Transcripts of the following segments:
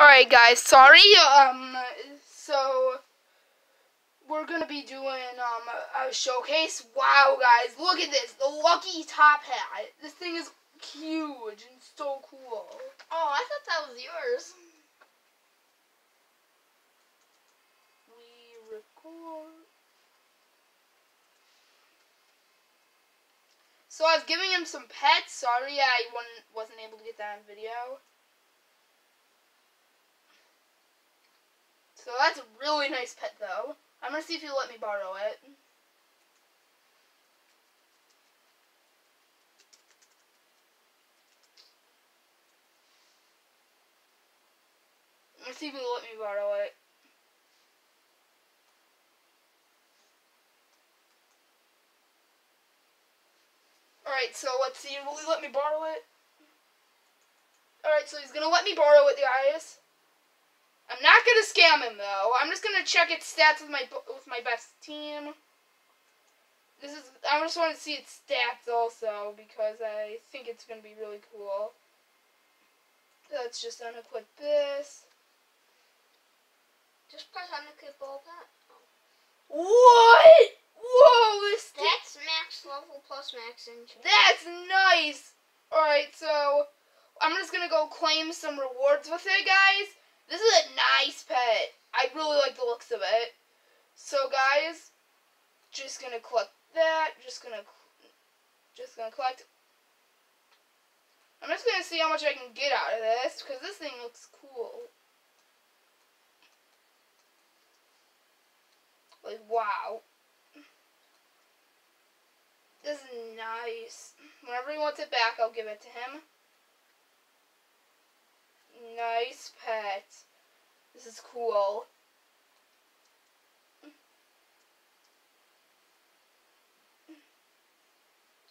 Alright guys, sorry, um, so, we're gonna be doing, um, a showcase. Wow guys, look at this, the Lucky Top Hat. This thing is huge and so cool. Oh, I thought that was yours. We record. So I was giving him some pets. Sorry I wasn't able to get that on video. So that's a really nice pet, though. I'm going to see if he'll let me borrow it. Let's see if he'll let me borrow it. Alright, so let's see. Will he let me borrow it? Alright, so he's going to let me borrow it, the guys. I'm not gonna scam him though. I'm just gonna check its stats with my with my best team. This is I just want to see its stats also because I think it's gonna be really cool. Let's just unequip this. Just press unequip all that. What? Whoa! This that's max level plus max engine. That's nice. All right, so I'm just gonna go claim some rewards with it, guys. This is a nice pet. I really like the looks of it. So guys, just gonna collect that. Just gonna, just gonna collect. I'm just gonna see how much I can get out of this because this thing looks cool. Like wow. This is nice. Whenever he wants it back, I'll give it to him. Nice pet. This is cool.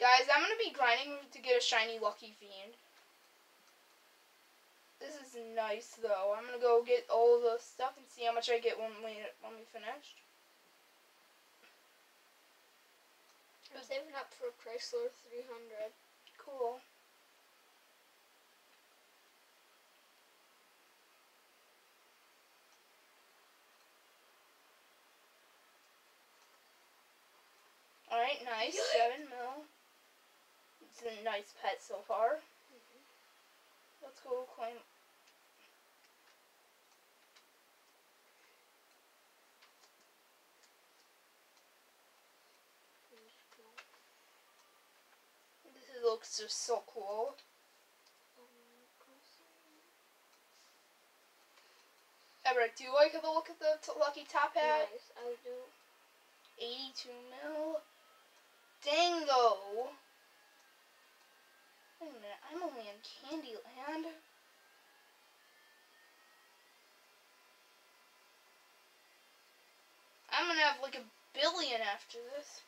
Guys, I'm going to be grinding to get a shiny Lucky Fiend. This is nice, though. I'm going to go get all the stuff and see how much I get when we, when we finish. I'm saving up for Chrysler 300. Cool. Alright, nice. Seven mil. It's a nice pet so far. Mm -hmm. Let's go claim. This looks just so cool. Everett, do you like the look of the lucky top hat? Nice, I do. 82 mil. Dango. Wait a minute, I'm only in Candyland. I'm gonna have like a billion after this.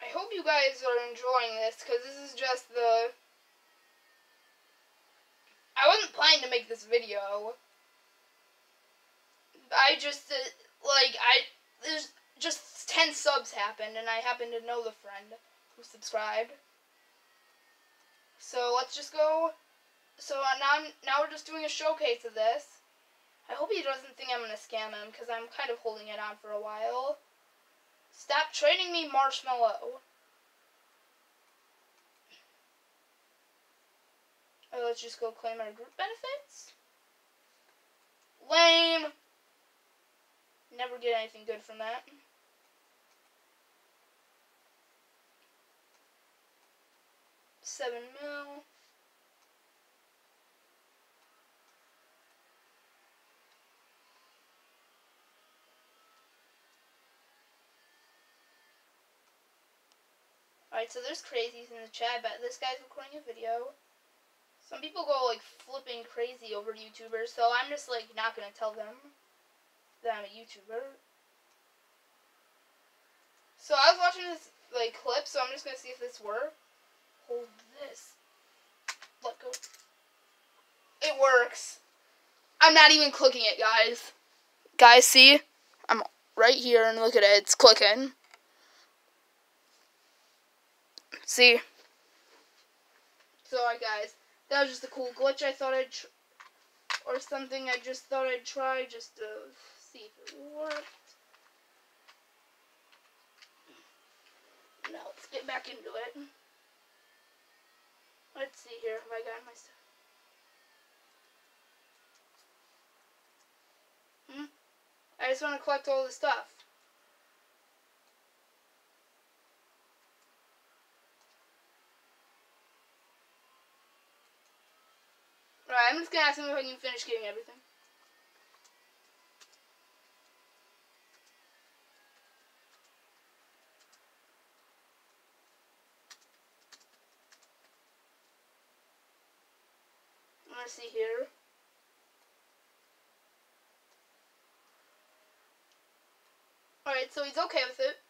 I hope you guys are enjoying this because this is just the I to make this video. I just, uh, like, I, there's just 10 subs happened, and I happen to know the friend who subscribed. So let's just go, so uh, now, now we're just doing a showcase of this. I hope he doesn't think I'm going to scam him, because I'm kind of holding it on for a while. Stop trading me marshmallow. Let's just go claim our group benefits. Lame. Never get anything good from that. Seven mil. Alright, so there's crazies in the chat, but this guy's recording a video. Some people go like flipping crazy over YouTubers, so I'm just like not gonna tell them that I'm a YouTuber. So I was watching this like clip, so I'm just gonna see if this works. Hold this. Let go. It works. I'm not even clicking it, guys. Guys, see? I'm right here and look at it. It's clicking. See? Sorry, guys. That was just a cool glitch I thought I'd or something I just thought I'd try just to see if it worked. Now let's get back into it. Let's see here. Have I got my stuff? Hmm? I just want to collect all the stuff. Alright, I'm just gonna ask him if can finish getting everything. Gonna see here. Alright, so he's okay with it.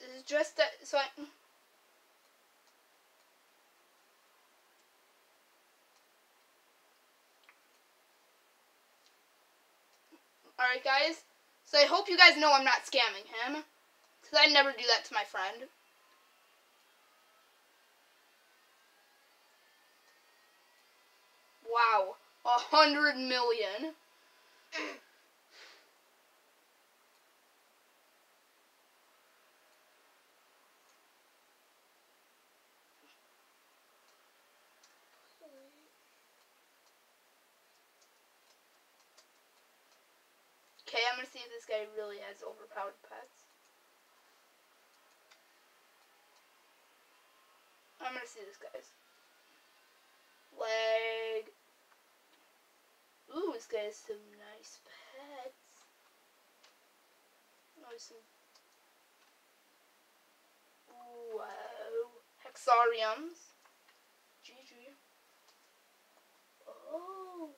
Is just that, so I... Alright, guys. So I hope you guys know I'm not scamming him. Because I'd never do that to my friend. Wow. A hundred million. Okay, I'm gonna see if this has overpowered pets. I'm gonna see this guy's leg. Ooh, this guy has some nice pets. Oh, some. Wow. Hexariums. GG. Oh.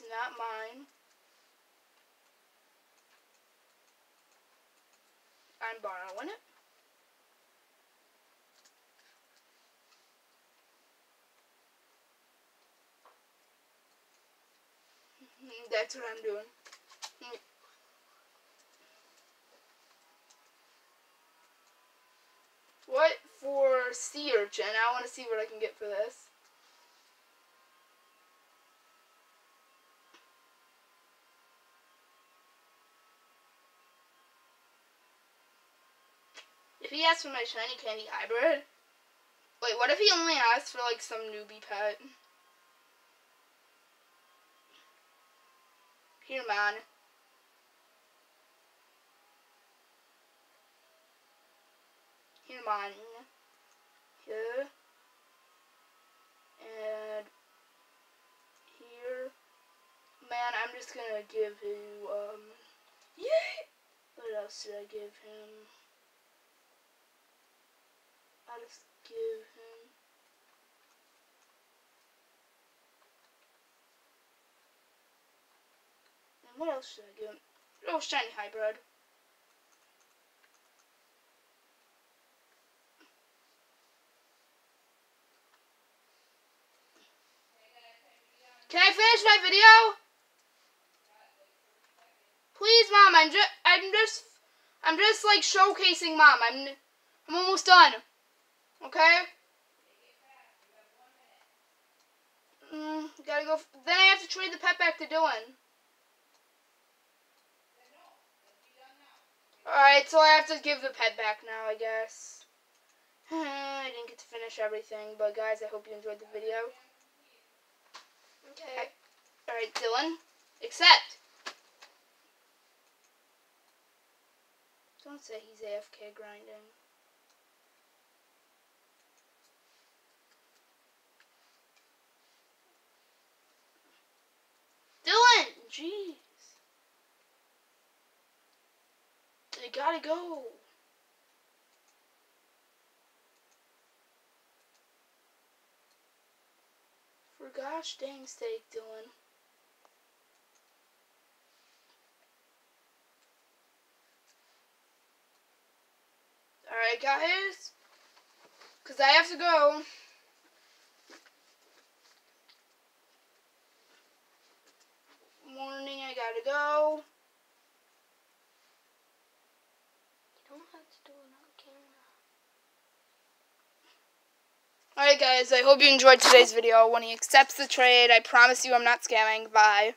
It's not mine. I'm borrowing it. That's what I'm doing. What for sea urchin? I want to see what I can get for this. If he asks for my shiny candy hybrid, wait, what if he only asks for like some newbie pet? Here, man. Here, man. Here. And here. Man, I'm just gonna give you, um, yeah. What else did I give him? I'll give him and what else should I give him? Oh, shiny hybrid. Can I finish my video? Please, mom. I'm just, I'm just, I'm just like showcasing, mom. I'm, I'm almost done. Okay? Mm, gotta go. Then I have to trade the pet back to Dylan. Alright, so I have to give the pet back now, I guess. I didn't get to finish everything, but guys, I hope you enjoyed the video. Okay. Alright, Dylan, accept. Don't say he's AFK grinding. Gotta go. For gosh dang sake, Dylan. Alright, guys. Because I have to go. Guys. I hope you enjoyed today's video. When he accepts the trade, I promise you I'm not scamming. Bye.